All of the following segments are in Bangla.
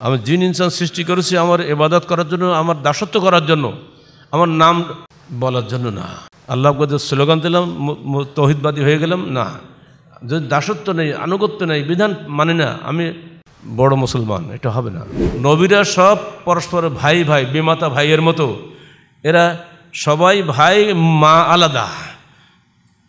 আমি জিন ইনসান সৃষ্টি করেছি আমার এবাদত করার জন্য, আমার দাসত্ব করার জন্য, আমার নাম বলার জন্য না। আল্লাহ স্লোগান দিলাম, ম- হয়ে গেলাম, না। যদি দাসত্ব নেই, আনুগত্য নেই, বিধান মানে না, আমি বড় মুসলমান, এটা হবে না। নবীরা সব পরস্পর ভাই ভাই, বেমাতা ভাইয়ের মতো, এরা সবাই ভাই, মা আলাদা।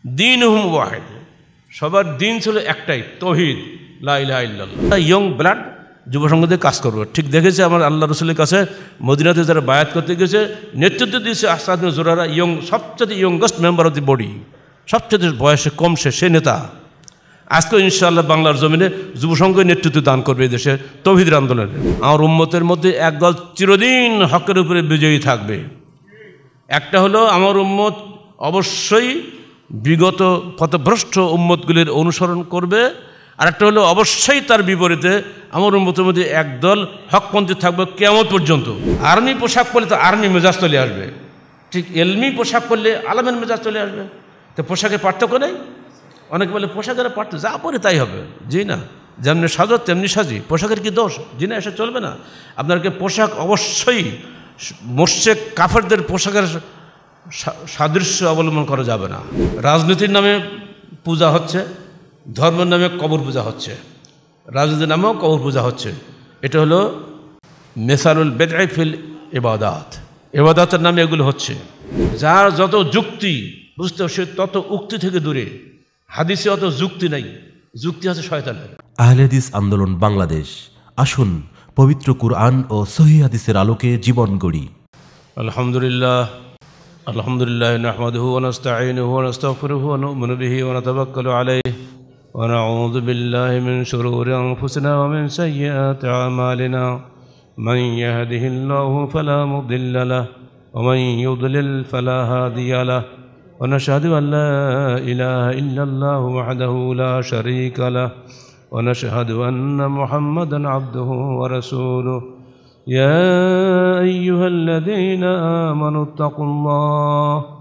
দিন হুম ওয়াহেদ। সবার দিন ছিল একটাই, তহিদ লাইল্লাহ ইয়ং ব্লাড যুব সংঘদের কাজ করবে। ঠিক দেখেছে আমার আল্লাহ রসুলের কাছে, মদিনাতে যারা বায়াত করতে গেছে, নেতৃত্ব দিয়েছে আসাদ জোরারা, ইয়ং সবচেয়ে youngest member of the body সবচেয়ে বয়সে কম সে নেতা। আজকে ইনশাআল্লাহ বাংলার জমিনে যুব সংঘের নেতৃত্ব দান করবে এই দেশে তৌহিদের আন্দোলনে। আমার উম্মতের মধ্যে একদল চিরদিন হকের উপরে বিজয়ী থাকবে। একটা হলো আমার উম্মত অবশ্যই বিগত পথভ্রষ্ট উম্মতগুলির অনুসরণ করবে আর একটা হলো, অবশ্যই তার বিপরীতে আমার উম্মতের মধ্যে একদল হকপন্থী থাকবে কেমন পর্যন্ত। আর্মি পোশাক পরলে তো আর্মি মেজাজ চলে আসবে। ঠিক এলমি পোশাক পরলে আলামের মেজাজ চলে আসবে। তো পোশাকের পার্থক্য নেই? অনেকে বলে, পোশাকের পার্থক্য, যা পরে তাই হবে। জি না, যেমনি সাজো, তেমনি সাজি। পোশাকের কি দোষ? জি না এসে চলবে না। আপনাকে পোশাক অবশ্যই মোর্শেক কাফেরদের পোশাকের সাদৃশ্য অবলম্বন করা যাবে না। রাজনীতির নামে পূজা হচ্ছে। ধর্মের নামে কবর পূজা হচ্ছে। রাজনীতির নামেও কবর পূজা হচ্ছে। এটা হলো নেশারুল বেদাইফিল এবাদাত এবাদাতের নামে এগুলো হচ্ছে। যার যত যুক্তি বুঝতে সে তত উক্তি থেকে দূরে। হাদিসে অত যুক্তি নাই। যুক্তি আছে শয়তানের। আহলেদিস আন্দোলন বাংলাদেশ। আসুন পবিত্র কুরআন ও সহি হাদিসের আলোকে জীবন গড়ি। আলহামদুলিল্লাহ আলহামদুলিল্লাহ নাহমাদুহু ওয়া নাস্তাঈনুহু ওয়া নাস্তাগফিরুহু ওয়া ونعوذ بالله من شرور أنفسنا ومن سيئات أعمالنا. من يهده الله فلا مضل له ومن يضلل فلا هادي له. ونشهد أن لا إله إلا الله وحده لا شريك له. ونشهد أن محمدا عبده ورسوله. يا أيها الذين آمنوا اتقوا الله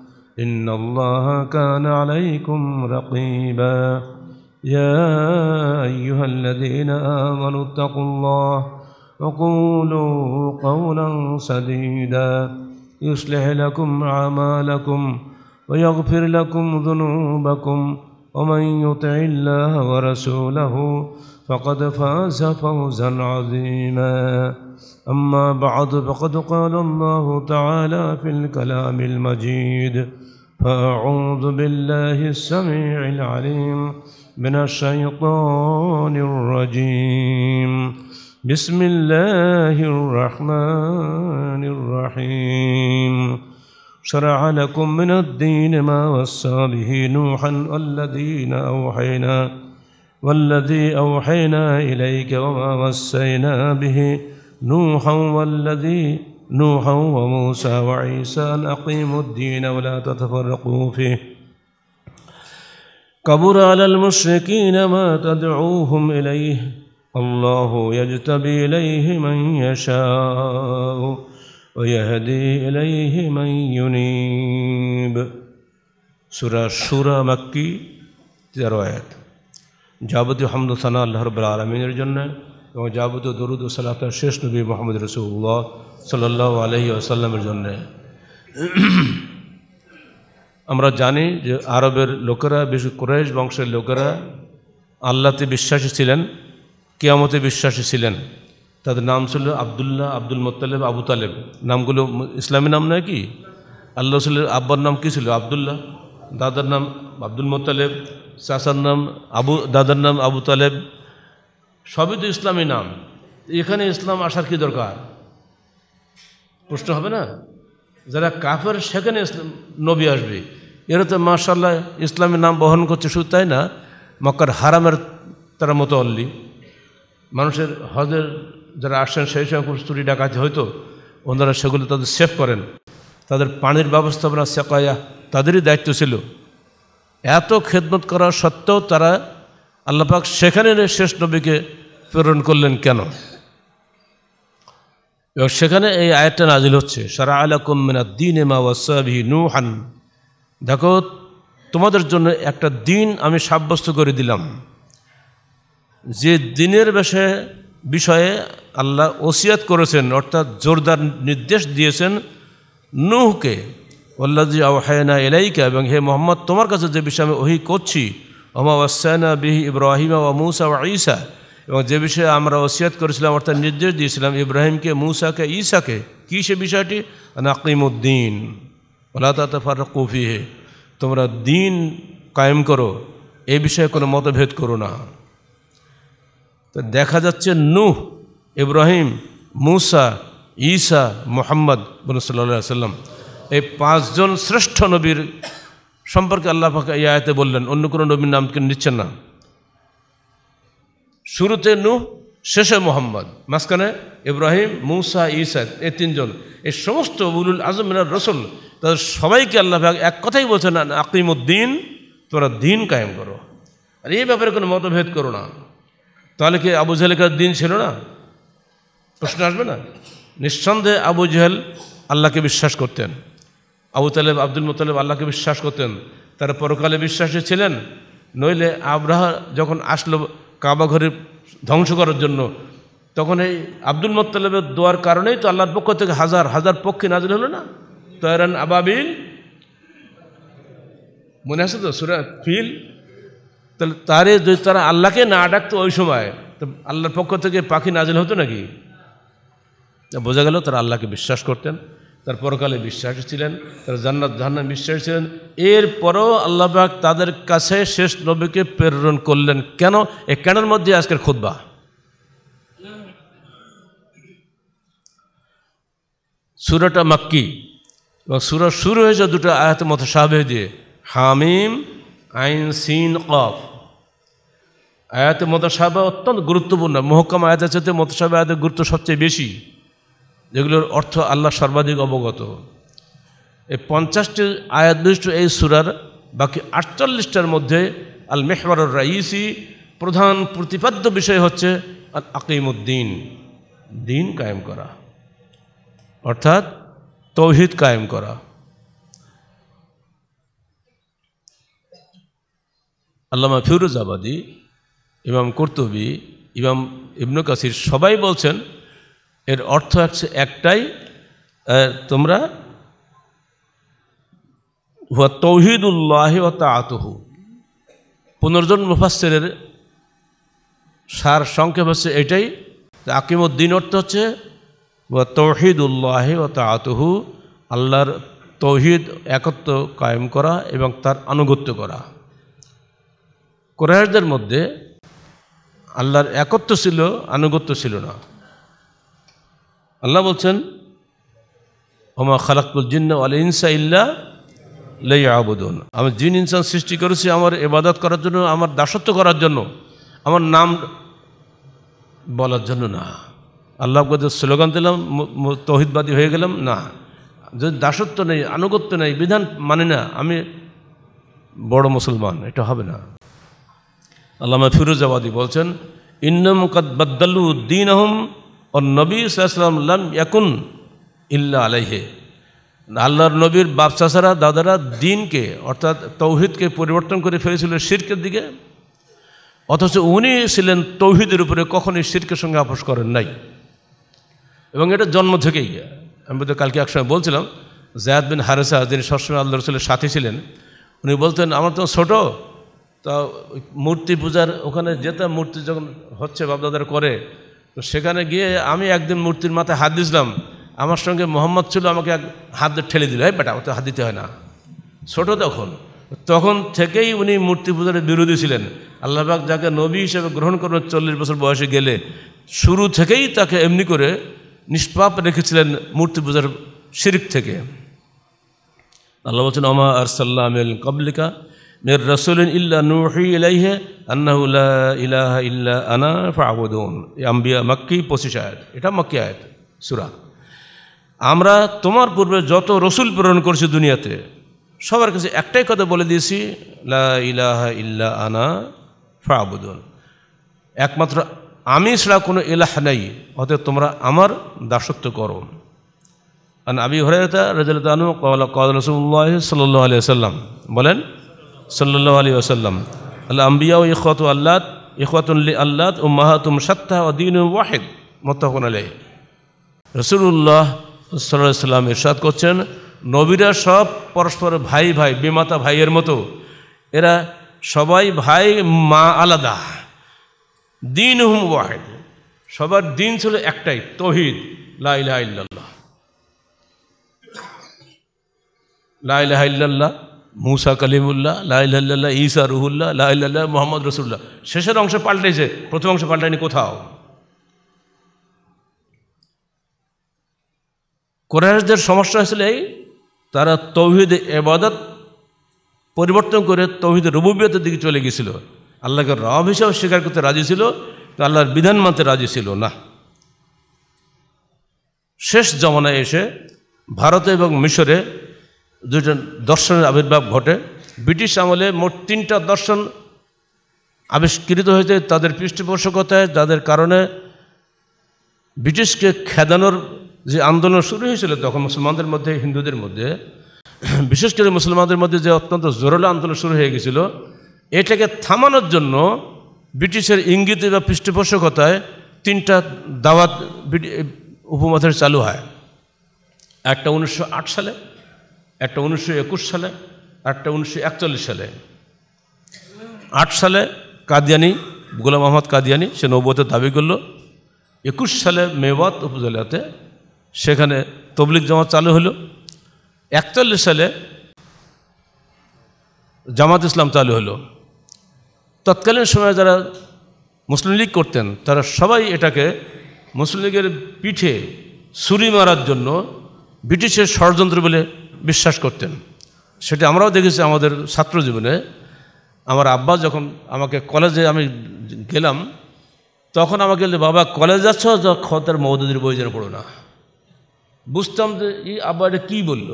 إن الله كان عليكم رقيبا يا أيها الذين آمنوا اتقوا الله وقولوا قولا سديدا يصلح لكم أعمالكم ويغفر لكم ذنوبكم ومن يطع الله ورسوله فقد فاز فوزا عظيما أما بعد فقد قال الله تعالى في الكلام المجيد فأعوذ بالله السميع العليم من الشيطان الرجيم. بسم الله الرحمن الرحيم. شرع لكم من الدين ما وصى به نوحا والذين أوحينا والذي أوحينا إليك وما وصينا به نوحا والذي نوحا وموسى وعيسى أن أقيموا الدين ولا تتفرقوا فيه كبر على المشركين ما تدعوهم إليه الله يجتبي إليه من يشاء ويهدي إليه من ينيب سورة সুরা মাক্কি তেরো আয়াত যাবতীয় হামদ সানা আল্লাহ রব আলমিনের জন্য এবং যাবতীয় দরুদ সালাতার শেষ নবী মোহাম্মদ রসুল্লাহ সাল্লাহ আলহি আসাল্লামের জন্য। আমরা জানি যে আরবের লোকেরা বিশেষ কুরাইশ বংশের লোকেরা আল্লাহতে বিশ্বাসী ছিলেন, কিয়ামতে বিশ্বাসী ছিলেন। তাদের নাম ছিল আবদুল্লাহ, আব্দুল মোত্তালেব, আবু তালেব। নামগুলো ইসলামী নাম নয় কি? আল্লাহ রসুলের আব্বার নাম কী ছিল? আবদুল্লাহ। দাদার নাম আব্দুল মোত্তালেব। চাচার নাম আবু, দাদার নাম আবু তালেব। সবই তো ইসলামী নাম। এখানে ইসলাম আসার কি দরকার? প্রশ্ন হবে না? যারা কাফের, সেখানে ইসলাম, নবী আসবে। এরা তো মার্শাল্লাহ ইসলামের নাম বহন করছে, শুধু তাই না? মক্কার হারামের তারা মতো অল্লি মানুষের হজের যারা আসছেন সেই সময় কোনো চুরি ডাকাতি হয়তো, ওনারা সেগুলো তাদের সেভ করেন। তাদের পানির ব্যবস্থাপনা, সেকায়া, তাদেরই দায়িত্ব ছিল। এত খেদমত করা সত্ত্বেও তারা আল্লাপাক সেখানে শেষ নবীকে প্রেরণ করলেন কেন? এবং সেখানে এই আয়াতটা নাজিল হচ্ছে, সারা আলা মিনা দিন এমা ওয়াসাবি নুহান। দেখো, তোমাদের জন্য একটা দিন আমি সাব্যস্ত করে দিলাম। যে দিনের বিষয়ে বিষয়ে আল্লাহ ওসিয়াত করেছেন, অর্থাৎ জোরদার নির্দেশ দিয়েছেন নুহকে ওল্লাজি আওহায়না এলাইকা এবং, হে মোহাম্মদ, তোমার কাছে যে বিষয়ে আমি ওহি করছি ওমা বিহি ইব্রাহিমা ওয়া মুসা ওয়া ঈসা। এবং যে বিষয়ে আমরা ওসিয়াত করেছিলাম, অর্থাৎ নির্দেশ দিয়েছিলাম ইব্রাহিমকে, মুসাকে, ঈসাকে, কী সে বিষয়টি? নাকিমুদ্দিন ওলা তাফার কফিহে তোমরা দিন কায়েম করো, এ বিষয়ে কোনো মতভেদ করো না। তো দেখা যাচ্ছে নূহ, ইব্রাহিম, মুসা, ঈসা, মোহাম্মদ বলু সাল্লাম এই পাঁচজন শ্রেষ্ঠ নবীর সম্পর্কে আল্লাহ পাকে এই বললেন, অন্য কোনো নবীর নাম কেন নিচ্ছেন না? শুরুতে নু শেষে মোহাম্মদ, মাঝখানে ইব্রাহিম, মুসা, ঈসা এই তিনজন। এই সমস্ত উলুল আজম রসুল, তাদের সবাইকে আল্লাহ এক কথাই বলছেন আকিমুদ্দিন তোরা দিন কায়েম করো। আর এই ব্যাপারে কোনো মতভেদ করো না। তাহলে কি আবু জাহেলের দিন ছিল না? প্রশ্ন আসবে না? নিঃসন্দেহে আবু জাহেল আল্লাহকে বিশ্বাস করতেন। আবু তালেব আব্দুল মোতালেব আল্লাহকে বিশ্বাস করতেন। তারা পরকালে বিশ্বাসী ছিলেন। নইলে আব্রাহা যখন আসলো কাবা ঘরে ধ্বংস করার জন্য, তখন এই আব্দুল মোত্তালেবের দোয়ার কারণেই তো আল্লাহর পক্ষ থেকে হাজার হাজার পক্ষে নাজিল হলো না। তয়রান আবাবিল। মনে আছে তো সুরা ফিল? তাহলে তারে যদি তারা আল্লাহকে না ডাকতো ওই সময়, তো আল্লাহর পক্ষ থেকে পাখি নাজিল হতো নাকি? বোঝা গেল তারা আল্লাহকে বিশ্বাস করতেন। তার পরকালে বিশ্বাসী ছিলেন, তারা জান্নাত জাহান্নাম বিশ্বাসী ছিলেন। এরপরও আল্লাহবাক তাদের কাছে শেষ নবীকে প্রেরণ করলেন। কেন? এ কেনের মধ্যে আজকের খুদ্া সুরাটা মাক্কি। এবং সুরা শুরু হয়েছে দুটো আয়াতের মতো সাহাবে দিয়ে। হামিম, আইন, সিন, কফ। আয়াতে মতাসাবা অত্যন্ত গুরুত্বপূর্ণ। মহকাম আয়াতের সাথে মতাসাবা আয়াতের গুরুত্ব সবচেয়ে বেশি। যেগুলোর অর্থ আল্লাহ সর্বাধিক অবগত। এই পঞ্চাশটি আয়াত বিশিষ্ট এই সুরার, বাকি আটচল্লিশটার মধ্যে আল মেহবার রাইসি প্রধান প্রতিপাদ্য বিষয় হচ্ছে আল আকিমুদ্দিন দিন কায়েম করা। অর্থাৎ তৌহিদ কায়েম করা। আল্লামা ফিরোজ আবাদী, ইমাম কর্তুবী, ইমাম ইবনু কাসির সবাই বলছেন এর অর্থ হচ্ছে একটাই তোমরা হুয়া তৌহিদুল্লাহ ও তাতহু পুনর্জন মুফাসের সার সংক্ষেপ হচ্ছে এটাই। আকিমুদ্দিন অর্থ হচ্ছে হুয়া তৌহিদুল্লাহ ও তাতহু আল্লাহর তৌহিদ একত্র কায়েম করা এবং তার আনুগত্য করা। কোরআনদের মধ্যে আল্লাহর একত্র ছিল, আনুগত্য ছিল না। আল্লাহ বলছেন, ওমা খালাকুল জিন্ন আল ইনসা ইল্লা লাই আবুদন আমি জিন ইনসান সৃষ্টি করেছি আমার এবাদত করার জন্য, আমার দাসত্ব করার জন্য, আমার নাম বলার জন্য না। আল্লাহ স্লোগান দিলাম তহিদবাদী হয়ে গেলাম, না। যদি দাসত্ব নেই, আনুগত্য নেই, বিধান মানে না, আমি বড় মুসলমান, এটা হবে না। আল্লামা ফিরোজাবাদী বলছেন, ইন্নম কদ বদ্দাল্লু উদ্দিন আহম ও নবী সাল্লাম লাম ইয়াকুন ইল্লা আলাইহে। আল্লাহর নবীর বাপ দাদারা দিনকে, অর্থাৎ তৌহিদকে পরিবর্তন করে ফেলেছিল শিরকের দিকে। অথচ উনি ছিলেন তৌহিদের উপরে কখনই শিরকের সঙ্গে আপোষ করেন নাই। এবং এটা জন্ম থেকেই। আমি তো কালকে একসময় বলছিলাম, জায়াদ বিন হারেসা যিনি সবসময় আল্লাহ রসুলের সাথী ছিলেন, উনি বলতেন, আমার তো ছোটো, তা মূর্তি পূজার ওখানে যেতাম মূর্তি যখন হচ্ছে বাপদাদার করে তো সেখানে গিয়ে আমি একদিন মূর্তির মাথায় হাত দিয়েছিলাম। আমার সঙ্গে মোহাম্মদ ছিল, আমাকে এক হাত ঠেলে দিল, এই বেটা ওতে হাত দিতে হয় না। ছোট তখন। তখন থেকেই উনি মূর্তি পূজার বিরোধী ছিলেন। আল্লাহবাক যাকে নবী হিসেবে গ্রহণ করবেন চল্লিশ বছর বয়সে গেলে, শুরু থেকেই তাকে এমনি করে নিষ্পাপ রেখেছিলেন মূর্তি পূজার শিরিক থেকে। আল্লাহ বলছেন আমা আর সাল্লাহ কবলিকা মের রসুলিন ইল্লা নুহি ইলাইহে আন্নাহু লা ইলাহা ইল্লা আনা ফাবুদুন। আম্বিয়া মাক্কি পঁচিশ আয়াত। এটা মাক্কি আয়াত, সুরা। আমরা তোমার পূর্বে যত রসুল প্রেরণ করছি দুনিয়াতে, সবার কাছে একটাই কথা বলে দিয়েছি, লা ইলাহা ইল্লা আনা ফাবুদুন। একমাত্র আমি ছাড়া কোনো এলাহ নাই, অতএব তোমরা আমার দাসত্ব করো। আন আবি হরাইতা রাজু কাল রসুল্লাহ সাল্লাহ সাল্লাম বলেন সাল্লাহ আলী আসাল্লাম আল্লাহ আম্বিয়া ও আল্লাহ ইখওয়াতুল্লি আল্লাহ ও মাহাতুম সত্তা ও দিন ওয়াহেদ মোত্তাকুন আলাই রসুল্লাহ সাল্লাহ সাল্লাম ইরশাদ করছেন, নবীরা সব পরস্পর ভাই ভাই, বিমাতা ভাইয়ের মতো। এরা সবাই ভাই, মা আলাদা। দিন হুম ওয়াহেদ। সবার দিন ছিল একটাই, তহিদ। লাইলাহ ইল্লাল্লাহ। মুসা কালিমুল্লাহ লাইল্লাহ ঈসা রুহুল্লাহ লাইল্লাহ মোহাম্মদ রসুল্লাহ শেষের অংশ পাল্টেছে প্রথম অংশ পাল্টায়নি কোথাও। কোরআনদের সমস্যা হয়েছিল এই, তারা তৌহিদ এবাদত পরিবর্তন করে তৌহিদ রবুবিয়তের দিকে চলে গেছিল আল্লাহকে রব হিসাবে স্বীকার করতে রাজি ছিল তো আল্লাহর বিধান মানতে রাজি ছিল না। শেষ জমানায় এসে ভারতে এবং মিশরে দুজন দর্শনের আবির্ভাব ঘটে। ব্রিটিশ আমলে মোট তিনটা দর্শন আবিষ্কৃত হয়েছে তাদের পৃষ্ঠপোষকতায় যাদের কারণে ব্রিটিশকে খেদানোর যে আন্দোলন শুরু হয়েছিল তখন মুসলমানদের মধ্যে, হিন্দুদের মধ্যে, বিশেষ করে মুসলমানদের মধ্যে যে অত্যন্ত জোরালো আন্দোলন শুরু হয়ে গেছিল, এটাকে থামানোর জন্য ব্রিটিশের ইঙ্গিতে বা পৃষ্ঠপোষকতায় তিনটা দাওয়াত উপমথের চালু হয়। একটা উনিশশো আট সালে একটা উনিশশো একুশ সালে একটা উনিশশো একচল্লিশ সালে। আট সালে কাদিয়ানি, গোলাম আহমদ কাদিয়ানি সে নৌবতের দাবি করল, একুশ সালে মেওয়াত উপজেলাতে সেখানে তবলিক জামাত চালু হলো, একচল্লিশ সালে জামাত ইসলাম চালু হলো। তৎকালীন সময়ে যারা মুসলিম লীগ করতেন, তারা সবাই এটাকে মুসলিম লীগের পিঠে ছুরি মারার জন্য ব্রিটিশের ষড়যন্ত্র বলে বিশ্বাস করতেন। সেটা আমরাও দেখেছি আমাদের ছাত্র জীবনে। আমার আব্বা যখন আমাকে কলেজে আমি গেলাম, তখন আমাকে বাবা, কলেজ যাচ্ছ খতের মৌদুদির বই যেন পড়ো না। বুঝতাম যে এই আব্বা, এটা কী বলল?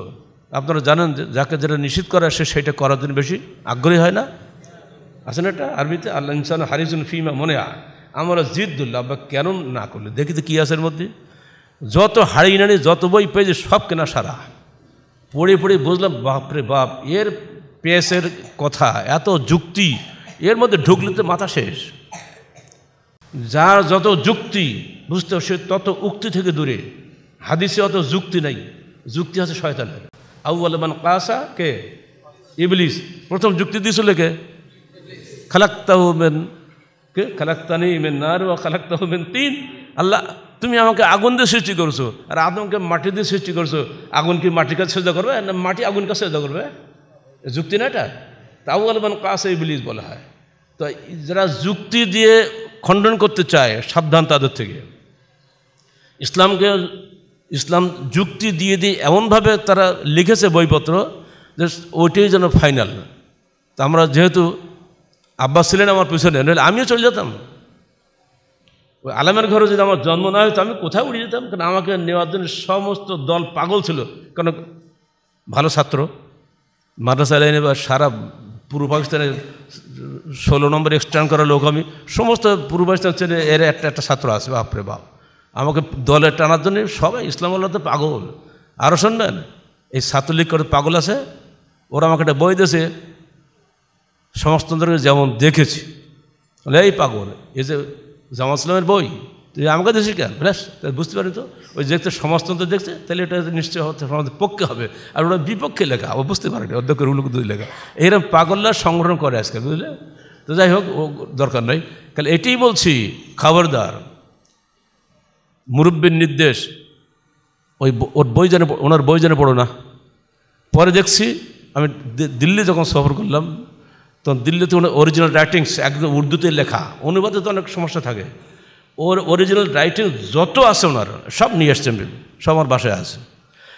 আপনারা জানেন যে, যাকে যেটা নিষিদ্ধ করা সে সেটা করার জন্য বেশি আগ্রহী হয় না। আছে না এটা আরবিতে? আল্লাহ ইনসান হারিজুন ফিমা মনে আমরা জিদ জিদ্দুল্লাহ। আব্বা, কেন না করলে? দেখি তো কী আছে এর মধ্যে। যত হাড়ি নাড়ি, যত বই পেয়েছে, সব কেনা সারা। পড়ে পড়ে বুঝলাম, বাপরে বাপ, এর পেসের কথা, এত যুক্তি, এর মধ্যে ঢুকলে তো মাথা শেষ। যার যত যুক্তি, বুঝতে সে তত উক্তি থেকে দূরে। হাদিসে অত যুক্তি নাই, যুক্তি আছে শয়তানের। আউ আলমান কাসা, কে? ইবলিস। প্রথম যুক্তি দিয়েছিল কে? খালাক্তাহু মেন, কে? খালাক্তানি মেন নার ও খালাক্তাহু মেন তিন। আল্লাহ তুমি আমাকে আগুন দিয়ে সৃষ্টি করছ, আর আদমকে মাটি দিয়ে সৃষ্টি করছ, আগুন কি মাটির কাছে সেজা করবে, না মাটি আগুন কাছে করবে? যুক্তি না এটা? তাও আলমান কাসা ইবলিস বলা হয়। তো যারা যুক্তি দিয়ে খণ্ডন করতে চায়, সাবধান তাদের থেকে। ইসলামকে, ইসলাম যুক্তি দিয়ে দিয়ে এমনভাবে তারা লিখেছে বইপত্র, যে ওইটাই যেন ফাইনাল তা আমরা যেহেতু আব্বাস ছিলেন আমার পিছনে, নইলে আমিও চলে যেতাম। ওই আলামের ঘরে যদি আমার জন্ম না হতো আমি কোথায় উড়ে যেতাম কারণ আমাকে নেওয়ার জন্য সমস্ত দল পাগল ছিল? কারণ ভালো ছাত্র। মাদ্রাসা লাইনে বা সারা পূর্ব পাকিস্তানের ষোলো নম্বর এক্সটার্ন করা লোক আমি। সমস্ত পূর্ব পাকিস্তান ছেলে এর একটা একটা ছাত্র আছে, বাপরে বাপ। আমাকে দলে টানার জন্য সবাই ইসলাম আল্লাহ তো পাগল। আরও শুনবেন, এই ছাত্রলীগ করে পাগল আছে, ওরা আমাকে একটা বই দিয়েছে সমাজতন্ত্রকে যেমন দেখেছি। এই পাগল, এই যে জামাত ইসলামের বই। তুই আমাকে দেশে কেন? ব্যাস বুঝতে পারি তো? ওই দেখতে সমাজতন্ত্র দেখছে, তাহলে এটা নিশ্চয় হচ্ছে আমাদের পক্ষে হবে। আর ওরা বিপক্ষে লেখা, ও বুঝতে পারেনি অধ্যক্ষের উল্লুক দুই লেখা। এইরকম পাগল্লা সংগ্রহ করে আজকে, বুঝলে? তো যাই হোক, ও দরকার নেই। তাহলে এটাই বলছি, খবরদার, মুরব্বীর নির্দেশ। ওই ওর বই জানে ওনার বই জানে পড়ো না। পরে দেখছি, আমি দিল্লি যখন সফর করলাম তখন দিল্লিতে অরিজিনাল রাইটিংস একদম উর্দুতে লেখা, অনুবাদে তো অনেক সমস্যা থাকে। ওর অরিজিনাল রাইটিং যত আছে ওনার, সব নিয়ে এসছেন সব আমার বাসায় আছে।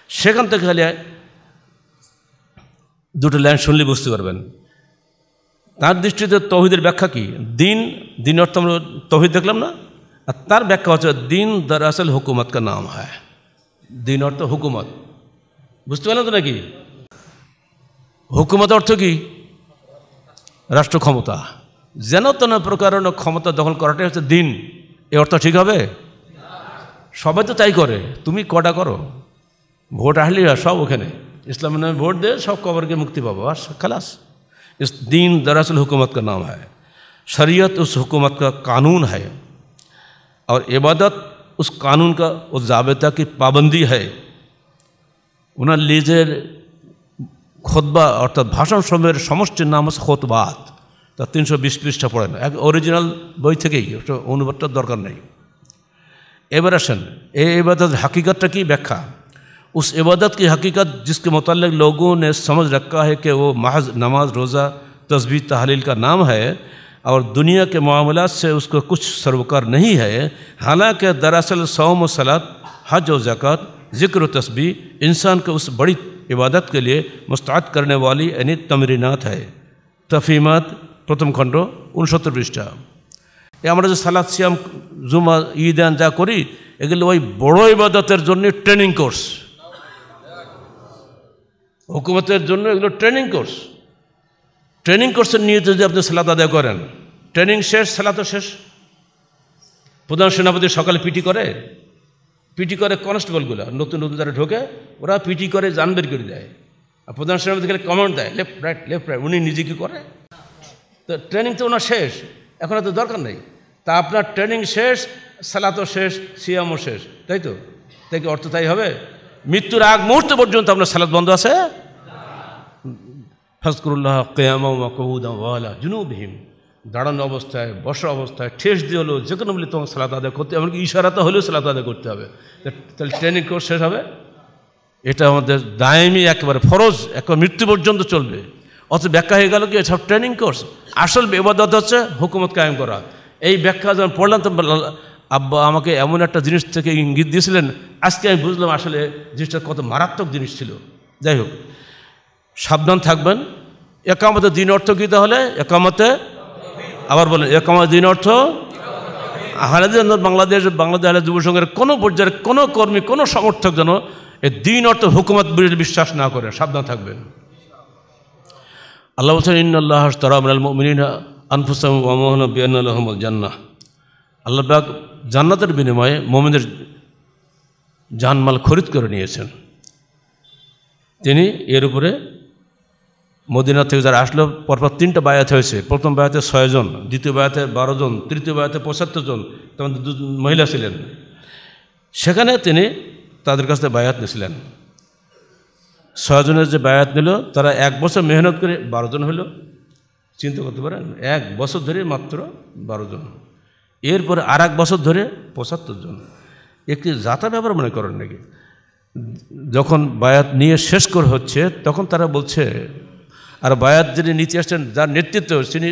সেখান থেকে খালি দুটো লাইন শুনলে বুঝতে পারবেন। তার দৃষ্টিতে তহিদের ব্যাখ্যা কি? দিন দিন অর্থ আমরা তহিদ দেখলাম না? আর তার ব্যাখ্যা হচ্ছে, দিন দরাসল হুকুমত কা নাম হয় দিন অর্থ হুকুমত। বুঝতে পারলেন তো নাকি? হুকুমত অর্থ কি? রাষ্ট্র ক্ষমতা যেন তেন প্রকার ক্ষমতা দখল করাটাই হচ্ছে দিন এ অর্থ ঠিক হবে সবাই তো তাই করে তুমি কটা করো ভোট আসলি সব ওখানে ইসলামের নামে ভোট দে सब कबर के मुक्ति पाबो बस खलास इस दीन दरअसल हुकूमत का नाम है शरीयत उस हुकूमत का कानून है और इबादत उस कानून का उस जाबता की पाबंदी है ওনার লিজের খোদবা অর্থাৎ ভাষণ সময়ের সমষ্টির নাম হচ্ছে খোতবাত তা তিনশো বিশ পৃষ্ঠা পড়েন এক অরিজিনাল বই থেকেই ওটা অনুবাদটার দরকার নেই এবার আসেন এই इबादत हकीकत की व्याख्या उस इबादत की हकीकत जिसके मतलब लोगों ने समझ रखा है कि वो महज नमाज रोज़ा तस्बी तहलील का नाम है और दुनिया के मामलात से उसको कुछ सरोकार नहीं है हालांकि दरअसल सौम व सलात हज और ज़क़़त ज़िक्र व तस्बी इंसान को उस बड़ी इबादत के लिए मुस्ताद करने वाली यानी तमरीनात है तफीमत প্রথম খণ্ড উনসত্তর পৃষ্ঠা এ আমরা যে সালাদ সিয়াম জুমা ঈদান যা করি এগুলো ওই বড় ইবাদতের জন্য ট্রেনিং কোর্স হুকুমতের জন্য এগুলো ট্রেনিং কোর্স ট্রেনিং কোর্সের নিয়ে যদি আপনি সালাদ আদায় করেন ট্রেনিং শেষ সালাতো শেষ প্রধান সেনাপতি সকালে পিটি করে পিটি করে কনস্টেবলগুলো নতুন নতুন যারা ঢোকে, ওরা পিটি করে জান বের করে দেয়। আর প্রধান সেনাপতি খালি কমান্ড দেয় লেফট রাইট লেফট রাইট উনি নিজে কি করে? তো ট্রেনিং তো ওনার শেষ, এখন তো দরকার নেই। তা আপনার ট্রেনিং শেষ সালাতো শেষ, সিয়ামও শেষ, তাই তো? তাই কি অর্থ তাই হবে? মৃত্যুর আগ মুহূর্ত পর্যন্ত আপনার সালাদ বন্ধ আছে? ফজকুরুল্লাহ কেয়ামা জুনুবহিম। দাঁড়ানো অবস্থায়, বসা অবস্থায়, ঠেস দিয়ে হলেও যে কোনো বলে তোমার সালাত আদায় করতে এমনকি ইশারাতে হলেও সালাত আদায় করতে হবে। তাহলে ট্রেনিং কোর্স শেষ হবে? এটা আমাদের দায়মি একেবারে ফরজ, একেবারে মৃত্যু পর্যন্ত চলবে। অথচ ব্যাখ্যা হয়ে গেল কি সব ট্রেনিং কোর্স আসল বেবাদত হচ্ছে হুকুমত কায়েম করা। এই ব্যাখ্যা যখন পড়লাম তো আব্বা, আমাকে এমন একটা জিনিস থেকে ইঙ্গিত দিয়েছিলেন। আজকে আমি বুঝলাম আসলে জিনিসটা কত মারাত্মক জিনিস ছিল। যাই হোক, সাবধান থাকবেন। একামতে দিন অর্থ কী তাহলে? একামতে আবার বলেন দিন অর্থ? আহলাদ বাংলাদেশ বাংলাদেশ আহলাদ যুব সংঘের কোনো পর্যায়ের কোনো কর্মী, কোনো সমর্থক যেন এই দিন অর্থ হুকুমত বিরোধী বিশ্বাস না করে। সাবধান থাকবেন। আল্লাহ বলছেন ইন্নআল্লাহ তরামিনাল মিনা আনফুসাম বিয়ানুল জান্না আল্লাহ জান্নাতের বিনিময়ে মোমিনের জানমাল খরিদ করে নিয়েছেন। তিনি এর উপরে মদিনা থেকে যারা আসলো, পরপর তিনটা বায়াত হয়েছে। প্রথম বায়াতে ছয়জন, দ্বিতীয় বায়াতে বারো জন তৃতীয় বায়াতে পঁচাত্তর জন তেমন মহিলা ছিলেন। সেখানে তিনি তাদের কাছ থেকে বায়াত নিয়েছিলেন। ছয়জনের যে বায়াত নিল, তারা এক বছর মেহনত করে বারো জন হলো চিন্তা করতে পারেন, এক বছর ধরে মাত্র বারো জন এরপরে আর এক বছর ধরে পঁচাত্তর জন একটি যাতা ব্যাপার মনে করেন নাকি? যখন বায়াত নিয়ে শেষ করে হচ্ছে, তখন তারা বলছে আর বায়াত যিনি নিচে আসছেন, যার নেতৃত্ব তিনি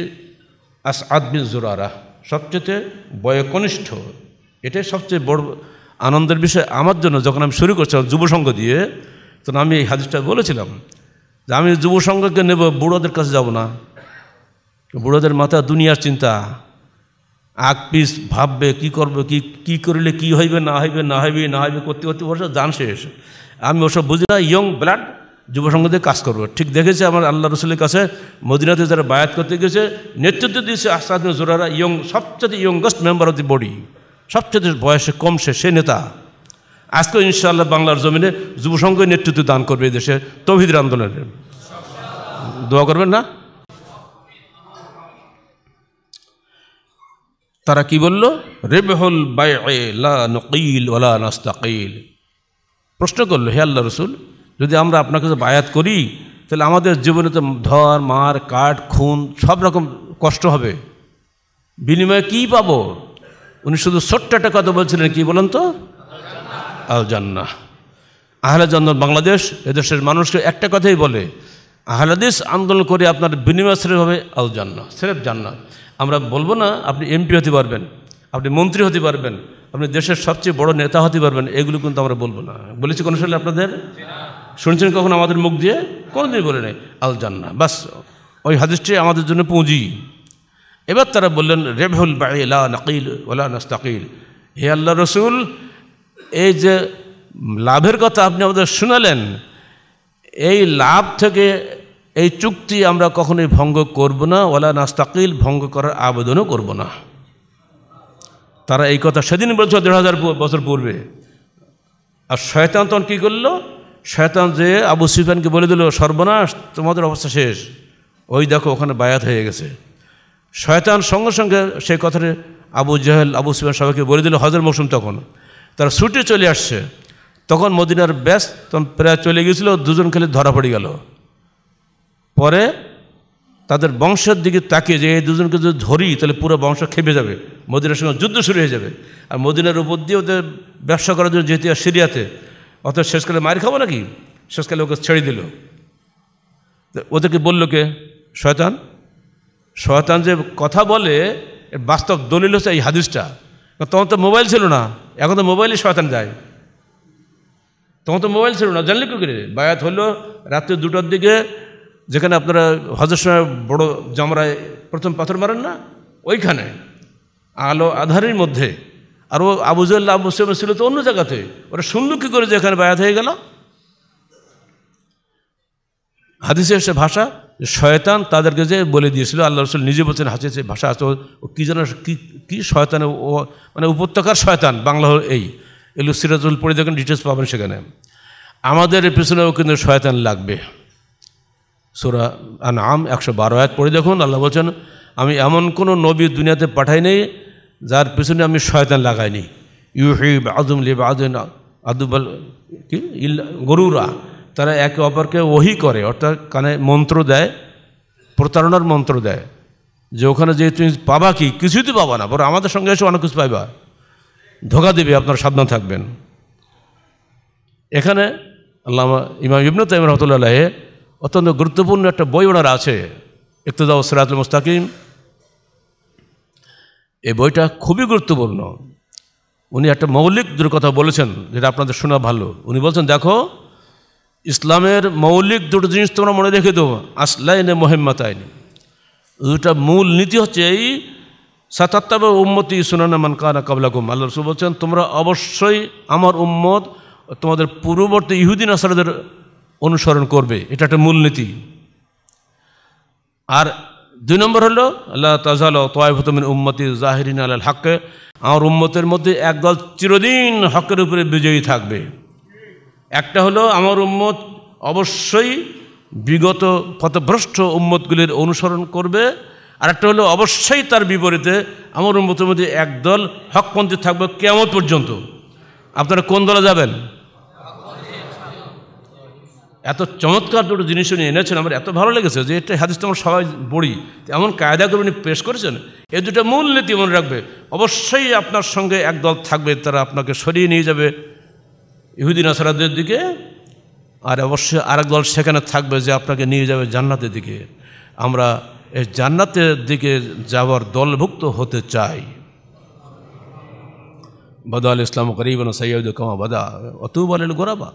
আস আদবিন জোরারা। সবচেয়ে বয়কনিষ্ঠ। এটাই সবচেয়ে বড় আনন্দের বিষয়। আমার জন্য যখন আমি শুরু করছিলাম যুবসংঘ দিয়ে, তখন আমি এই হাদিসটা বলেছিলাম যে আমি যুবসংঘকে নেব, বুড়োদের কাছে যাব না। বুড়োদের মাথা দুনিয়ার চিন্তা। আগ পিস ভাববে, কি করবে, কি কি করলে কি হইবে, না হইবে না হইবে না হইবে, করতে করতে, বসে, জান শেষ। আমি ওসব বুঝি না, ইয়ং ব্লাড যুব সংঘতে কাজ করব। ঠিক দেখেছে আমার আল্লাহ রসুলের কাছে মদিনাতে যারা বায়াত করতে গেছে, নেতৃত্ব দিয়েছে আসাদ জোরারা ইয়ং, সবচেয়ে youngest member of the body সবচেয়ে বয়সে কম সে সে নেতা। আজকে ইনশাআল্লাহ বাংলার জমিনে যুব সংঘ নেতৃত্ব দান করবে এই দেশে, তৌহিদের আন্দোলনের দোয়া করবেন না? তারা কি বলল? রেবেহল বাই লা নকিল ওলা নাস্তাকিল। প্রশ্ন করল, হে আল্লাহ রসুল যদি আমরা আপনার কাছে বায়াত করি, তাহলে আমাদের জীবনে তো ধর মার, কাঠ, খুন, সব রকম কষ্ট হবে। বিনিময়ে কী পাবো? উনি শুধু ছোট্ট একটা কথা বলছিলেন, কি বলেন তো? আল জান্না আহলে জান্নাত বাংলাদেশ, এদেশের মানুষকে একটা কথাই বলে আহলাদিস আন্দোলন করে আপনার বিনিময় সেরেফ হবে আল জান্না সেরেফ জান্নাত আমরা বলব না, আপনি এমপি হতে পারবেন, আপনি মন্ত্রী হতে পারবেন, আপনি দেশের সবচেয়ে বড় নেতা হতে পারবেন, এগুলো কিন্তু আমরা বলব না। বলেছি কোনো সালে আপনাদের? শুনছেন কখন আমাদের মুখ দিয়ে? কোনোদিন বলে নেই আল জান্না বাস, ওই হাদিসটি আমাদের জন্য পুঁজি। এবার তারা বললেন রেভুল বাইলা নাকিল ওলা নাস্তাকিল। হে আল্লাহ রসুল, এই যে লাভের কথা আপনি আমাদের শোনালেন, এই লাভ থেকে এই চুক্তি আমরা কখনোই ভঙ্গ করব না ওলা নাস্তাকিল, ভঙ্গ করার আবেদনও করব না। তারা এই কথা সেদিন বলছে দেড় হাজার বছর পূর্বে। আর শয়তান তখন কী করল? শয়তান যে আবু সুফিয়ানকে বলে দিল, সর্বনাশ, তোমাদের অবস্থা শেষ। ওই দেখো, ওখানে বায়াত হয়ে গেছে। শয়তান সঙ্গে সঙ্গে সেই কথাটা আবু জাহেল, আবু সুফিয়ান সবাইকে বলে দিল হজর মৌসুম তখন তারা ছুটে চলে আসছে। তখন মদিনার ব্যাস তখন প্রায় চলে গিয়েছিল, দুজন খেলে ধরা পড়ে গেল। পরে তাদের বংশের দিকে তাকিয়ে যে এই দুজনকে যদি ধরি, তাহলে পুরো বংশ খেপে যাবে, মদিনার সঙ্গে যুদ্ধ শুরু হয়ে যাবে। আর মদিনার উপর দিয়ে ওদের ব্যবসা করার জন্য যেতে সিরিয়াতে অত শেষকালে মার খাব নাকি? শেষকালে ওকে ছেড়ে দিল। ওদেরকে বলল কে? শয়তান? শয়তান যে কথা বলে বাস্তব দলিল হচ্ছে এই হাদিসটা। তখন তো মোবাইল ছিল না, এখন তো মোবাইলে শয়তান যায়। তখন তো মোবাইল ছিল না, জানলি কি করে? বায়াত হলো রাত্রি দুটোর দিকে, যেখানে আপনারা হজের সময় বড় জামরায় প্রথম পাথর মারেন না? ওইখানে, আলো আধারের মধ্যে। আর ও আবুজুল্লাহ আবু সাইম ছিল তো অন্য জায়গাতে। ওরা শুনল কী করে যে এখানে বায়াত হয়ে গেল। হাদিসে এসে ভাষা, শয়তান তাদেরকে যে বলে দিয়েছিল, আল্লাহ রসুল নিজে বলছেন হাসিসে ভাষা আছে, ও কী যেন, কী শয়তান, ও মানে উপত্যকার শয়তান, বাংলা এই। এগুলো সিরাজুল পড়ে দেখেন ডিটেলস পাবেন সেখানে। আমাদের পেছনেও কিন্তু শয়তান লাগবে। সোরা সুরা আম একশো বারো এক পড়ে দেখুন, আল্লাহ বলছেন, আমি এমন কোনো নবী দুনিয়াতে পাঠাই নেই যার পিছনে আমি শয়তান লাগাইনি। ইউহিব আজম লিব আদিন আদুবাল কি? গরুরা। তারা একে অপরকে ওহি করে, অর্থাৎ কানে মন্ত্র দেয়, প্রতারণার মন্ত্র দেয়। যে ওখানে যে তুমি পাবা কি? কিছুই তো পাবা না, বরং আমাদের সঙ্গে এসে অনেক কিছু পাইবা। ধোকা দেবে, আপনারা সাবধান থাকবেন। এখানে আল্লাহ ইমাম ইবনু তাইম রহমতুল্লাহ অত্যন্ত গুরুত্বপূর্ণ একটা বই ওনার আছে ইকতদা সিরাতুল মুস্তাকিম। এই বইটা খুবই গুরুত্বপূর্ণ। উনি একটা মৌলিক দুটো কথা বলেছেন, যেটা আপনাদের শোনা ভালো। উনি বলছেন, দেখো, ইসলামের মৌলিক দুটো জিনিস তোমরা মনে রেখে দেবো আসলাইনে মোহেম্মত আইনি দুটা মূল নীতি হচ্ছে এই সাতাত্তাবে উম্মতি সুনানা মান কানা কাবলাকুম। আল্লাহ রসুল বলছেন, তোমরা অবশ্যই আমার উম্মত তোমাদের পূর্ববর্তী ইহুদিন আসারদের অনুসরণ করবে। এটা একটা মূলনীতি আর দুই নম্বর হলো, আল্লাহ তাজাল তোয়াইফতমিন উম্মতি জাহিরিন আল হককে। আমার উম্মতের মধ্যে একদল চিরদিন হকের উপরে বিজয়ী থাকবে। একটা হলো, আমার উম্মত অবশ্যই বিগত পথভ্রষ্ট উম্মতগুলির অনুসরণ করবে। আর একটা হলো, অবশ্যই তার বিপরীতে আমার উম্মতের মধ্যে একদল হকপন্থী থাকবে কেমন পর্যন্ত। আপনারা কোন দলে যাবেন? এত চমৎকার দুটো জিনিস উনি এনেছেন, আমার এত ভালো লেগেছে যে এটা হাদিস আমরা সবাই বড়ি এমন কায়দা করে উনি পেশ করেছেন এই দুটো মূল নীতি মনে রাখবে। অবশ্যই আপনার সঙ্গে একদল থাকবে, তারা আপনাকে সরিয়ে নিয়ে যাবে ইহুদিন আসারাদের দিকে, আর অবশ্যই আরেক দল সেখানে থাকবে যে আপনাকে নিয়ে যাবে জান্নাতের দিকে। আমরা এই জান্নাতের দিকে যাওয়ার দলভুক্ত হতে চাই। বাদা আল ইসলাম করিবন সৈয়দ কামা বাদা। অতু বলেন গোরাবা।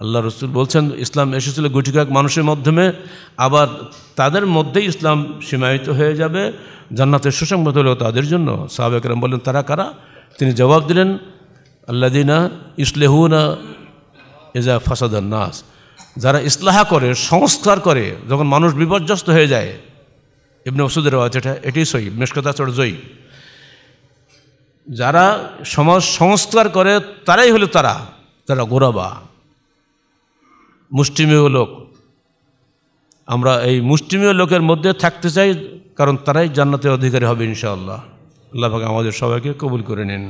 আল্লাহ রসুল বলছেন, ইসলাম এসেছিল গুটিকাক মানুষের মাধ্যমে, আবার তাদের মধ্যেই ইসলাম সীমায়িত হয়ে যাবে, জান্নাতের সুসংবাদ হলেও তাদের জন্য। সাহাবেকরাম বললেন, তারা কারা? তিনি জবাব দিলেন আল্লাদিনা ইসলেহুনা এজা ফাসাদান নাস। যারা ইসলাহা করে, সংস্কার করে, যখন মানুষ বিপর্যস্ত হয়ে যায়, ইবনে ওষুদের আওয়াজ এটা এটি সই মেশকতা চড় জয়ী। যারা সমাজ সংস্কার করে, তারাই হলো তারা তারা গোরাবা। মুষ্টিমেয় লোক। আমরা এই মুষ্টিমেয় লোকের মধ্যে থাকতে চাই, কারণ তারাই জান্নাতের অধিকারী হবে ইনশাআল্লাহ। আল্লাহ পাকে আমাদের সবাইকে কবুল করে নিন।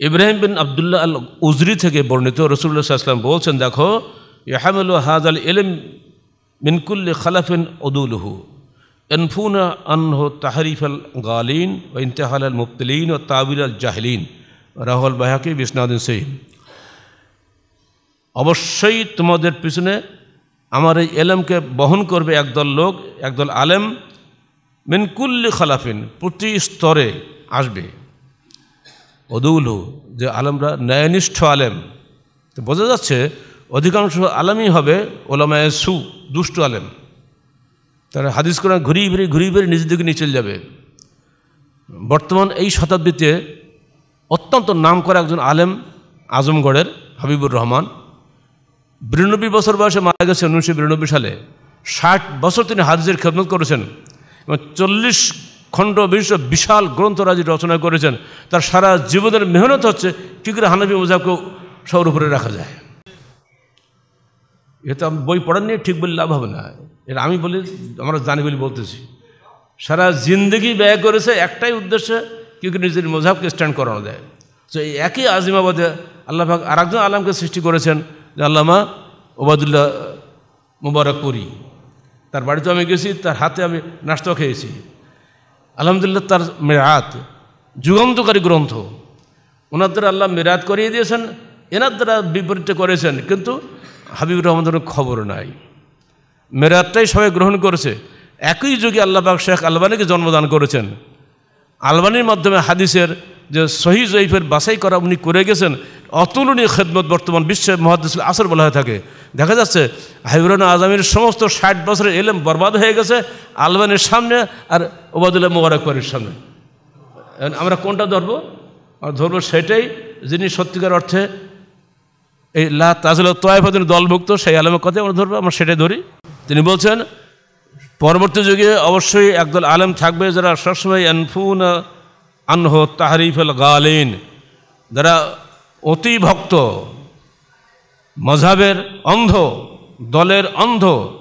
ইব্রাহিম বিন আবদুল্লাহ আল উজরি থেকে বর্ণিত রসুল্লাহ আসলাম বলছেন, দেখো, ইয়াহামুল হাজ আল এলিম মিনকুল্লি খালাফিন অদুলহু এনফুনা আনহ তাহারিফ আল গালিন ও ইন্তেহাল আল মুবতলিন ও তাবির আল জাহলিন। রাহুল বাহাকি বিসনাদিন সঈদ অবশ্যই তোমাদের পিছনে আমার এই এলেমকে বহন করবে একদল লোক, একদল আলেম মিনকুল্লি খালাফিন, প্রতি স্তরে আসবে। অদৌল যে আলেমরা ন্যায়নিষ্ঠ আলেম। তো বোঝা যাচ্ছে অধিকাংশ আলেমই হবে ওলামায় সু, দুষ্ট আলেম। তারা হাদিস কোরআন ঘুরিয়ে ফিরে ঘুরিয়ে ফিরে নিজের দিকে নিয়ে চলে যাবে। বর্তমান এই শতাব্দীতে অত্যন্ত নাম করা একজন আলেম, আজমগড়ের হাবিবুর রহমান। বিরানব্বই বছর বয়সে মারা গেছে উনিশশো বিরানব্বই সালে। ষাট বছর তিনি হাদিসের খেদমত করেছেন এবং চল্লিশ খণ্ড বিশিষ্ট বিশাল গ্রন্থরাজি রচনা করেছেন। তার সারা জীবনের মেহনত হচ্ছে কী করে হানবি মোজাবকে সৌর উপরে রাখা যায়। এ তো আমি বই পড়ার নিয়ে ঠিক বলে লাভ হবে না। এটা আমি বলি, আমরা জানি বলে বলতেছি। সারা জিন্দগি ব্যয় করেছে একটাই উদ্দেশ্যে কী করে নিজের মজাবকে স্ট্যান্ড করানো যায়। তো এই একই আজিমাবাদে আল্লাহ আর একজন আলামকে সৃষ্টি করেছেন আল্লামা ওবাদুল্লাহ ওবায়দুল্লাহ মুবারকপুরি তার বাড়িতে আমি গেছি, তার হাতে আমি নাস্তাও খেয়েছি। আলহামদুলিল্লাহ তার মেরাত যুগান্তকারী গ্রন্থ। ওনার দ্বারা আল্লাহ মেরাত করিয়ে দিয়েছেন, এনার দ্বারা বিপরীতে করেছেন, কিন্তু হাবিবুর রহমানের খবর নাই। মেরাতটাই সবাই গ্রহণ করেছে। একই যুগে আল্লাহ শেখ আলবানিকে জন্মদান করেছেন। আলবানির মাধ্যমে হাদিসের যে সহি জয়ীফের বাছাই করা উনি করে গেছেন, অতুলনীয় খেদমত বর্তমান বিশ্বে মহাদিস আসর বলা হয়ে থাকে। দেখা যাচ্ছে, হাইবুরান আজমির সমস্ত ষাট বছরের এলেম বরবাদ হয়ে গেছে, আলবানির সামনে আর ওবাদুল্লাহ মোবারকবাড়ির সামনে। আমরা কোনটা ধরবো? ধরবো সেটাই যিনি সত্যিকার অর্থে এই লা তাজল দলভুক্ত, সেই আলমের কথা আমরা ধরবো, আমরা সেটাই ধরি। তিনি বলছেন, পরবর্তী যুগে অবশ্যই একদল আলেম থাকবে যারা সবসময় আনফুন আনহ তাহারিফেল গালিন। যারা অতি ভক্ত মজাবের অন্ধ, দলের অন্ধ,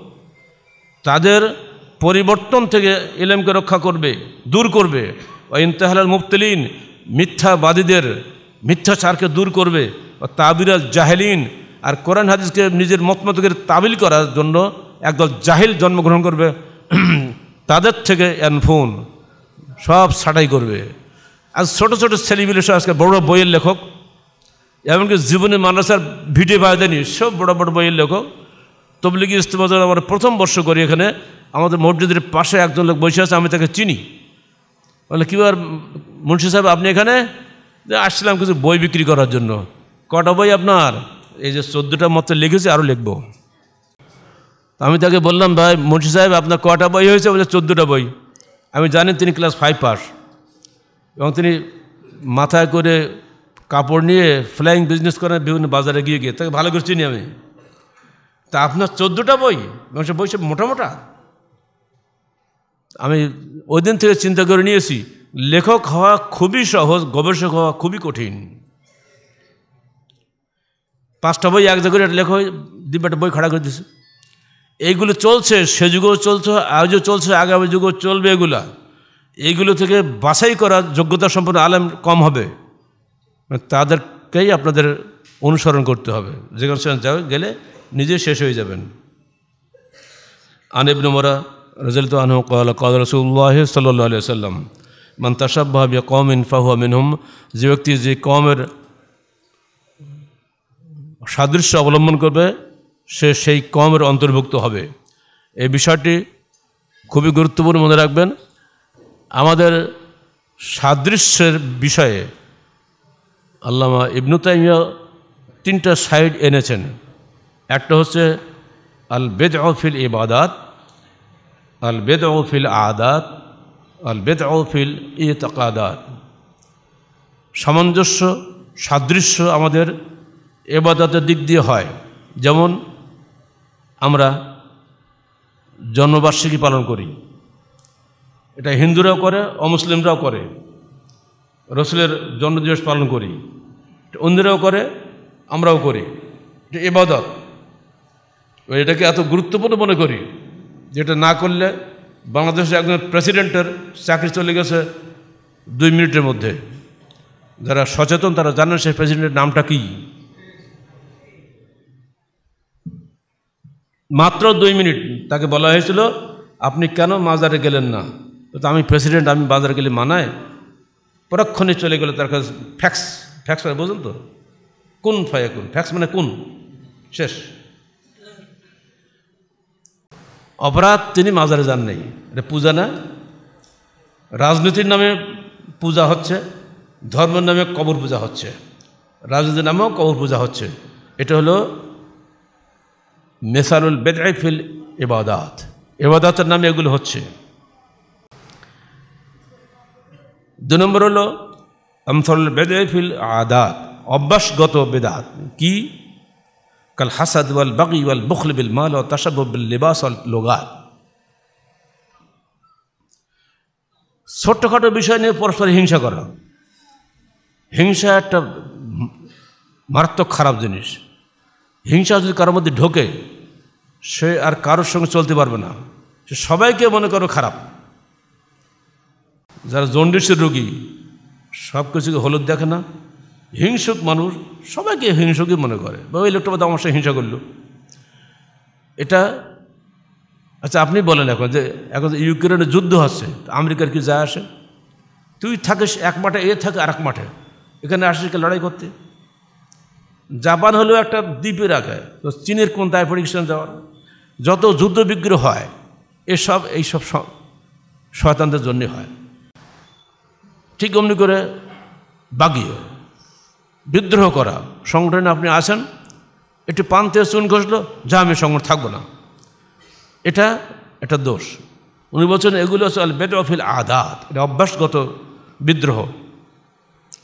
তাদের পরিবর্তন থেকে ইলেমকে রক্ষা করবে, দূর করবে। ও ইন্তেহাল মুফতলিন মিথ্যাবাদীদের, মিথ্যাচারকে দূর করবে। ও তাবিরাল জাহেলিন, আর কোরআন হাদিসকে নিজের মতমতকের তাবিল করার জন্য একদল জাহিল জন্মগ্রহণ করবে। তাদের থেকে অ্যানফোন সব ছাটাই করবে। আজ ছোটো ছোটো ছেলেমিলে সব আজকে বড় বইয়ের লেখক, এমনকি জীবনে মানসার ভিডিও পাওয়া দেয়নি সব বড় বড় বইয়ের লেখক। তবলিগি ইস্তেমা আমরা প্রথম বর্ষ করি এখানে, আমাদের মসজিদের পাশে একজন লোক বসে আছে, আমি তাকে চিনি। বলে, কী বার মুন্সি সাহেব, আপনি এখানে? আসছিলাম কিছু বই বিক্রি করার জন্য। কটা বই আপনার? এই যে চোদ্দোটা মতো লিখেছি আরও লিখব। আমি তাকে বললাম, ভাই, মুন্সি সাহেব, আপনার কটা বই হয়েছে? বলে, চোদ্দোটা বই। আমি জানি তিনি ক্লাস ফাইভ পাস। এবং তিনি মাথায় করে কাপড় নিয়ে ফ্লাইং বিজনেস করেন, বিভিন্ন বাজারে গিয়ে গিয়ে। তাকে ভালো করে চিনি আমি। তা আপনার চোদ্দোটা বই, এবং সে বই সব মোটা মোটা। আমি ওই দিন থেকে চিন্তা করে নিয়েছি, লেখক হওয়া খুবই সহজ, গবেষক হওয়া খুবই কঠিন। পাঁচটা বই এক জায়গায় একটা লেখক দিব্যাটা বই খাড়া করে দিছে এইগুলো চলছে, সে যুগেও চলছে, আজও চলছে, আগামী যুগেও চলবে এগুলা। এইগুলো থেকে বাছাই করার যোগ্যতা সম্পন্ন আলেম কম হবে। তাদেরকেই আপনাদের অনুসরণ করতে হবে। যেখানে সেখানে গেলে নিজে শেষ হয়ে যাবেন। আনিবন মোরা রজলত আনহু কাল কাল রসুল্লাহ সাল্লাহ আলিয়া সাল্লাম মান তাসাব্বাহ বিয়া কমিন ফাহুয়া মিনহুম যে ব্যক্তি যে কমের সাদৃশ্য অবলম্বন করবে, সে সেই কমের অন্তর্ভুক্ত হবে। এই বিষয়টি খুবই গুরুত্বপূর্ণ মনে রাখবেন। আমাদের সাদৃশ্যের বিষয়ে আল্লামা ইবনু তাইমিয়া তিনটা সাইড এনেছেন। একটা হচ্ছে আল বেদ ফিল ইবাদাত আল বেদ ফিল আদাত আল বেদ ফিল ই তাকাদাত সামঞ্জস্য, সাদৃশ্য আমাদের এবাদতের দিক দিয়ে হয়। যেমন আমরা জন্মবার্ষিকী পালন করি। এটা হিন্দুরাও করে, অমুসলিমরাও করে। রসুলের জন্মদিবস পালন করি। অন্যরাও করে, আমরাও করি। এটা এবাদত এটাকে এত গুরুত্বপূর্ণ মনে করি যেটা না করলে বাংলাদেশের একজন প্রেসিডেন্টের চাকরি চলে গেছে দুই মিনিটের মধ্যে। যারা সচেতন তারা জানেন সেই প্রেসিডেন্টের নামটা কী। মাত্র দুই মিনিট তাকে বলা হয়েছিল, আপনি কেন মাজারে গেলেন না? তো আমি প্রেসিডেন্ট আমি বাজারে গেলে মানায়, পরক্ষণে চলে গেলে তার কাছে ফ্যাক্স ফ্যাক্স মানে বোঝেন তো? কোন ফায়া কোন? ফ্যাক্স মানে কোন? শেষ। অপরাধ তিনি মাজারে যান নাই। এটা পূজা না? রাজনীতির নামে পূজা হচ্ছে, ধর্মের নামে কবর পূজা হচ্ছে। রাজনীতির নামেও কবর পূজা হচ্ছে। এটা হলো মেসারুল বেদাইফিল এবাদাত এবাদাতের নামে এগুলো হচ্ছে। দু নম্বর হলো আমসরুল বেদাইফিল আদাত, অভ্যাসগত বেদাত। কি? কাল হাসাদ ওয়াল বাগি ওয়াল বুখল বিল মাল ও বিল লিবাস ওয়াল লোগাত। ছোট্টখাটো বিষয় নিয়ে পরস্পর হিংসা করা। হিংসা একটা মারাত্মক খারাপ জিনিস। হিংসা যদি কারোর মধ্যে ঢোকে, সে আর কারোর সঙ্গে চলতে পারবে না। সে সবাইকে মনে করো খারাপ। যারা জন্ডিসের রোগী, সব কিছুকে হলুদ দেখে না। হিংসুক মানুষ, সবাইকে হিংসুকই মনে করে। বা ওই লোকটা বোধহয় আমার সাথে হিংসা করল। এটা আচ্ছা আপনি বলেন এখন যে এখন যে ইউক্রেনের যুদ্ধ হচ্ছে আমেরিকার কি যায় আসে? তুই থাকিস এক মাঠে, এ থাকে আর এক মাঠে। এখানে আসিস লড়াই করতে? জাপান হলেও একটা দ্বীপের রাখে, তো চীনের কোন দায় পরীক্ষণ যাওয়ার? যত যুদ্ধ বিগ্রহ হয়, এসব, এইসব শয়তানদের জন্যে হয়। ঠিক অমনি করে বাগিয়ে, বিদ্রোহ করা। সংগঠনে আপনি আসেন, একটু পান্তে চুন ঘষলো যা আমি সংগঠন থাকব না। এটা একটা দোষ। উনি বলছেন, এগুলো হচ্ছে আল বেদ অফিল আদাত, এটা অভ্যাসগত বিদ্রোহ।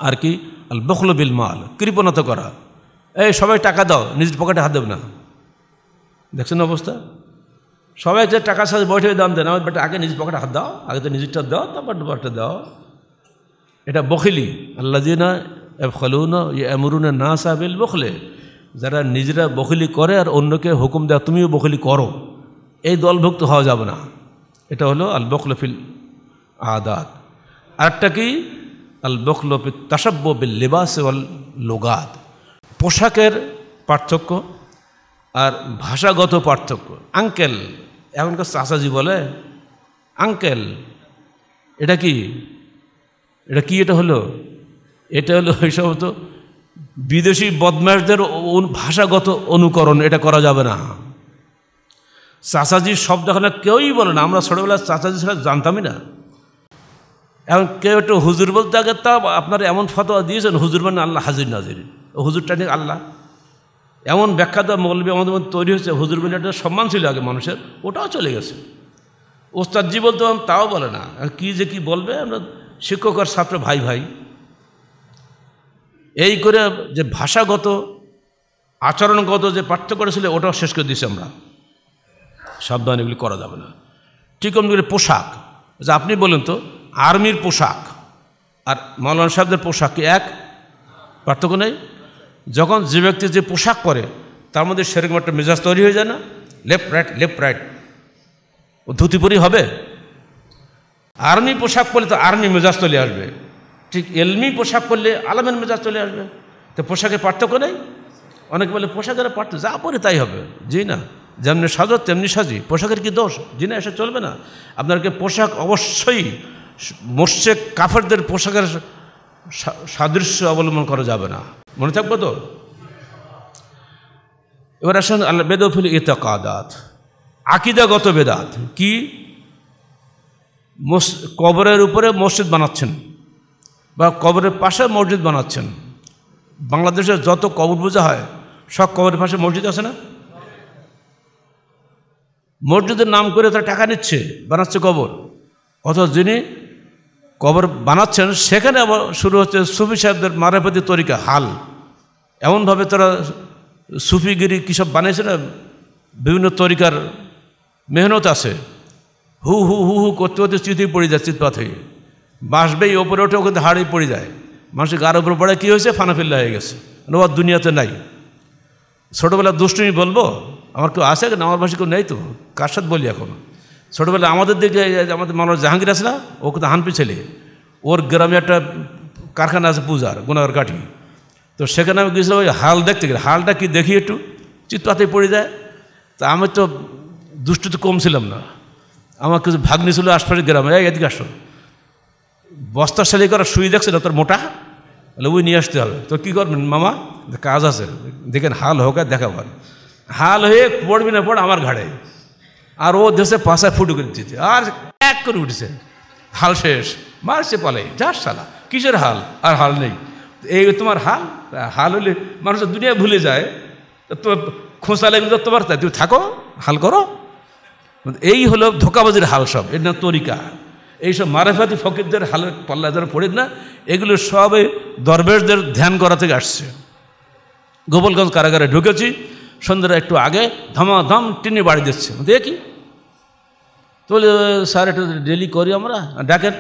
আর কি? আল বখল বিল মাল, কৃপণতা করা। এই সবাই টাকা দাও, নিজের পকেটে হাত দেবে না। দেখছেন অবস্থা? সবাই যে টাকার সাথে বৈঠে দাম দেন, আমার বেটা আগে নিজের পকেটে হাত দাও, আগে তো নিজেরটা দাও, তারপর দুপারটা দাও। এটা বখিলি। আল্লাহ জিনা ফলুনা এমরুনা না সাবিল বখলে। যারা নিজেরা বখিলি করে আর অন্যকে হুকুম দেয়, তুমিও বখিলি করো। এই দলভুক্ত হওয়া যাবে না। এটা হলো আল বখলফিল আদাত। আরেকটা কি? আল বখলফিল তাসাব্য বিল লেবাস ওয়াল লোগাত। পোশাকের পার্থক্য আর ভাষাগত পার্থক্য। আঙ্কেল, এখনকার চাচাজি বলে, আঙ্কেল, এটা কি? এটা কি এটা হলো? এটা হলো ওই সমস্ত বিদেশি বদমাশদের অ- ভাষাগত অনুকরণ, এটা করা যাবে না। চাচাজির শব্দ এখানে কেউই বলে না। আমরা ছোটোবেলায় চাচাজি ছাড়া জানতামই না। এখন কেউ একটু হুজুর বলতে আগে তা, আপনার এমন ফতোয়া দিয়েছেন, হুজুর মানে আল্লাহ হাজির নাজির। ও হুজুরটা নিয়ে আল্লাহ। এমন ব্যাখ্যাত মৌলবী আমাদের মধ্যে তৈরি হয়েছে, হুজুর বলে একটা সম্মান ছিল আগে মানুষের, ওটাও চলে গেছে। ওস্তাদজি বলতে তাও বলে না। কী যে কি বলবে, আমরা শিক্ষক আর ছাত্র ভাই ভাই, এই করে যে ভাষাগত, আচরণগত যে পার্থক্য ছিল, ওটাও শেষ করে দিয়েছি আমরা। সাবধান এগুলি করা যাবে না। ঠিক করে পোশাক যে আপনি বলেন তো, আর্মির পোশাক আর মৌলানা সাহেবদের পোশাক কি এক? পার্থক্য নেই? যখন যে ব্যক্তি যে পোশাক পরে, তার মধ্যে সেরকম একটা মেজাজ তৈরি হয়ে যায় না? লেফট রাইট লেফট রাইট ও ধুতি পরি হবে? আর্মি পোশাক পরলে তো আর্মি মেজাজ চলে আসবে। ঠিক এলমি পোশাক পরলে আলামের মেজাজ চলে আসবে। তো পোশাকের পার্থক্য নেই? অনেকে বলে পোশাকের পার্থক্য যা পরে তাই হবে। জি না। যেমনি সাজো তেমনি সাজি। পোশাকের কি দোষ? জি না এসে চলবে না। আপনাকে পোশাক অবশ্যই মোর্শেক কাফেরদের পোশাকের সাদৃশ্য অবলম্বন করা যাবে না। মনে থাকব তো? এবার আসেন আল্লাহ বেদফিল ইতাকাদাত আকিদাগত বেদাত। কি? কবরের উপরে মসজিদ বানাচ্ছেন বা কবরের পাশে মসজিদ বানাচ্ছেন। বাংলাদেশে যত কবর পূজা হয়, সব কবরের পাশে মসজিদ আছে না? মসজিদের নাম করে তারা টাকা নিচ্ছে, বানাচ্ছে কবর। অথচ যিনি কবর বানাচ্ছেন, সেখানে আবার শুরু হচ্ছে সুফি সাহেবদের মারাপতি তরিকা, হাল। এমনভাবে তারা সুফিগিরি কী সব বানিয়েছে না? বিভিন্ন তরিকার মেহনত আছে। হু হু হু হু করতে করতে চিতি পড়ে যায়, চিৎপাত হয়ে। বাসবেই ওপরে ওঠেও কিন্তু হাড়ি পড়ে যায়। মানুষের গার উপরে পড়ে, কী হয়েছে? ফানাফিল্লা হয়ে গেছে। ও দুনিয়াতে নাই। ছোটোবেলা দুষ্টুমি বলব? আমার কেউ আছে না আমার ভাষা কেউ নেই তো? কার সাথে বলি এখন? ছোটোবেলা আমাদের দিকে আমাদের মানুষ জাহাঙ্গীর আছে না? ও কিন্তু হানপি ছেলে। ওর গ্রামে একটা কারখানা আছে পূজার, গুনাগার কাঠি। তো সেখানে আমি গেছিলাম ওই হাল দেখতে গেলে। হালটা কি দেখি একটু? চিৎপাতে পড়ে যায়। তা আমি তো দুষ্টু তো কম ছিলাম না। আমার কিছু ভাগ্নি ছিল আশপাশের গ্রামে। এদিকে আসো। বস্তা সেলাই করা শুই দেখছে না তোর মোটা? তাহলে ওই নিয়ে আসতে হবে। তো কী করবেন মামা? কাজ আছে। দেখেন, হাল হোক আর দেখা ভালো হাল হয়ে পড়বি না, পড় আমার ঘাড়ে। আর ও দেশে পাশায় ফুটু করে দিচ্ছে আর এক করে উঠেছে। হাল শেষ। মারছে পালে। যাস সালা কিসের হাল? আর হাল নেই। এই তোমার হাল? হাল হলে মানুষের দুনিয়া ভুলে যায়। তো খোঁচা লেগে ধরতে পারতে তুমি থাকো, হাল করো। এই হলো ধোকাবাজির হাল সব এর নাম তরিকা। এইসব মারাফাতি ফকিরদের হালের পাল্লা যারা পড়ে না এগুলো সবে দরবেশদের ধ্যান করা থেকে আসছে। গোপালগঞ্জ কারাগারে ঢুকেছি সন্ধ্যাটা একটু আগে ধমাধম টিনে বাড়ি দিচ্ছে দেখি তো বলে, স্যার একটু ডেলি করি আমরা ডাকেন।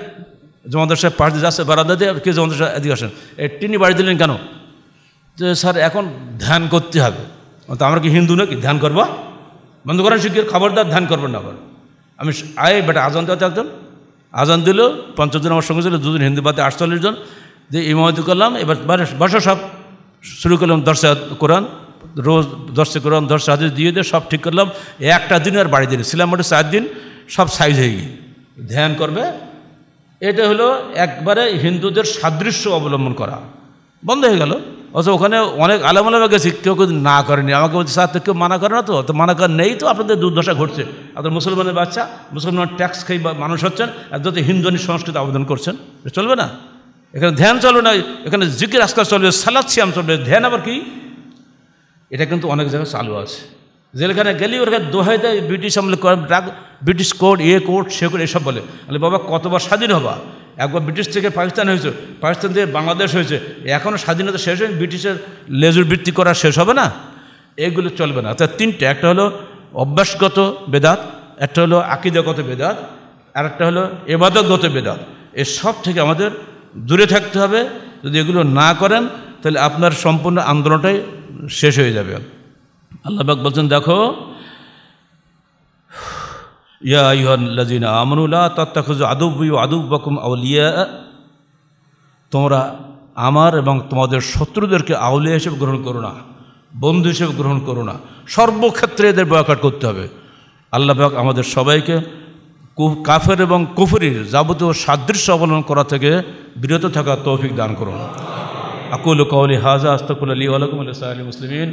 জমাদার সাহেব পাশ দিয়ে যাচ্ছে বারান্দা দিয়ে কে জমাদার সাহেব এদিকে আসেন। এই টিনি বাড়ি দিলেন কেন? যে স্যার এখন ধ্যান করতে হবে। তো আমরা কি হিন্দু নাকি? ধ্যান করব? বন্ধ করেন শিখিয়ে খবরদার, ধ্যান করবেন না আবার। আমি আয়, বেটা, আজান দেওয়া একজন আজান দিল, পঞ্চাশ জন আমার সঙ্গে ছিল, দুজন হিন্দু বাদে আটচল্লিশ জন। দিয়ে ইমামতি করলাম, এবার বারে- বসো সব শুরু করলাম দর্শা কোরআন। রোজ দর্শে কোরআন দর্শা হাদিস দিয়ে দিয়ে সব ঠিক করলাম। একটা দিন আর বাড়ি দিন ছিলাম মোটে চার দিন, সব সাইজ হয়ে গিয়ে। ধ্যান করবে। এটা হলো একবারে হিন্দুদের সাদৃশ্য অবলম্বন করা। বন্ধ হয়ে গেল। অথচ ওখানে অনেক আলামালামা গেছি, কেউ কেউ না করেনি। আমাকে বলছে, স্যার তো কেউ মানা করে না তো? তো মানা করার নেই তো, আপনাদের দুর্দশা ঘটছে। আপনার মুসলমানের বাচ্চা মুসলমান ট্যাক্স খেয়ে মানুষ হচ্ছেন, আর যত হিন্দুনি সংস্কৃতি আবেদন করছেন চলবে না। এখানে ধ্যান চলবে না, এখানে জিকির আজকাল চলবে, সালাদ সিয়াম চলবে। ধ্যান আবার কি? এটা কিন্তু অনেক জায়গায় চালু আছে। জেলখানে গেলি ওরা দোহাই দেয় ব্রিটিশ আমলে ব্রিটিশ কোড এ কোড সে কোড এসব বলে। বলে, বাবা, কতবার স্বাধীন হবা? একবার ব্রিটিশ থেকে পাকিস্তান হয়েছে, পাকিস্তান থেকে বাংলাদেশ হয়েছে। এখনও স্বাধীনতা শেষ হয়নি, ব্রিটিশের লেজুর বৃত্তি করা শেষ হবে না? এগুলো চলবে না। তা তিনটে, একটা হলো অভ্যাসগত বেদাত, একটা হলো আকিদাগত বেদাত, আর একটা হলো এবাদতগত বেদাত। এ সব থেকে আমাদের দূরে থাকতে হবে। যদি এগুলো না করেন, তাহলে আপনার সম্পূর্ণ আন্দোলনটাই শেষ হয়ে যাবে। আল্লাহবাক বলছেন, দেখো ইয়া আদুব্বাকুম আউলিয়া। তোমরা আমার এবং তোমাদের শত্রুদেরকে আউলিয়া হিসেবে গ্রহণ করো না, বন্ধু হিসেবে গ্রহণ করো না। সর্বক্ষেত্রে এদের বয়কাট করতে হবে। আল্লাহ আমাদের সবাইকে কাফের এবং কুফরির যাবতীয় সাদৃশ্য অবলম্বন করা থেকে বিরত থাকা তৌফিক দান করুন। আকুল কৌলি হাজা আস্তকুল আলী আলকুম আলী মুসলিমিন।